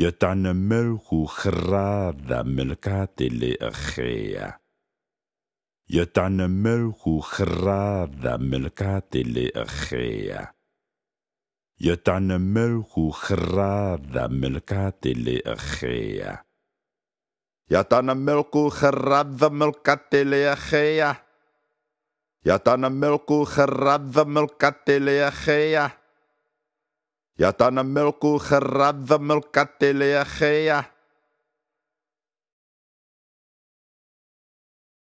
يتعنى ملكو خرادة ملكات اللي أخيا يتعن ملكو خرادة ملكات اللي أخيا يتعن ملكو خرادة ملكات اللي أخيا يتعن ملكو خرادة ملكات اللي أخيا يتعن ملكو خرادة ملكات اللي أخيا Ja tanna melku geradda melkateleageja.